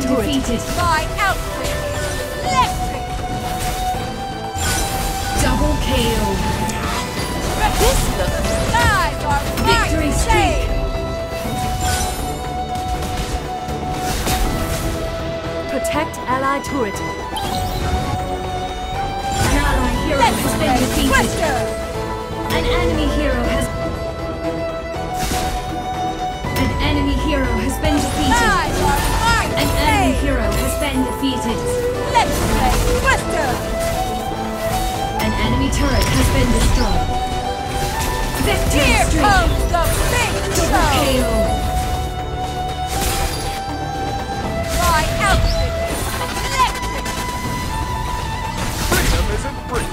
been defeated. My outfit is electric! Double kill. This looks live are Victory streak! Protect allied turret. An ally hero Let has been defeated. An enemy hero has defeated. Let's play! An enemy turret has been destroyed. Victory Here comes the big Double! KO. My outfit is electric! Freedom isn't free.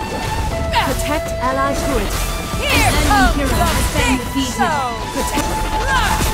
Protect allied turret. Here enemy comes hero the has been defeated. show! Protect.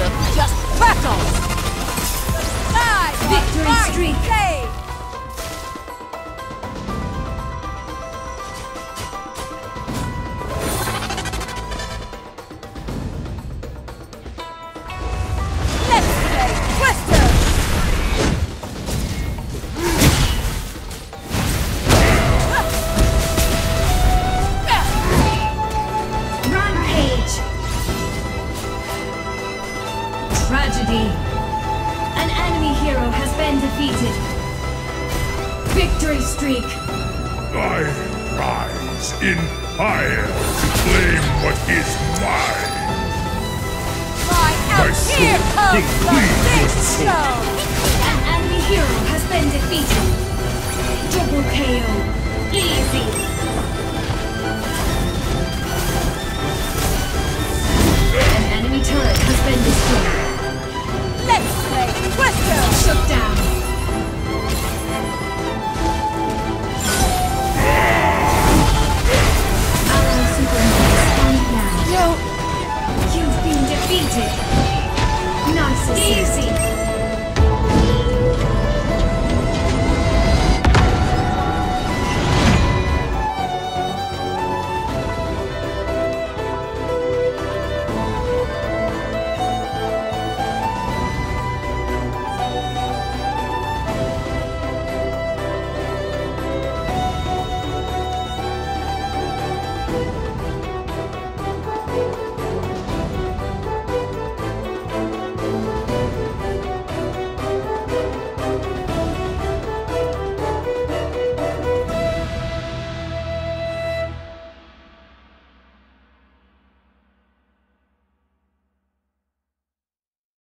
This just battle! Eyes on Victory streak. Tragedy. An enemy hero has been defeated. Victory streak. I rise in fire to claim what is mine. My here comes the show! An enemy hero has been defeated. Double KO. Easy.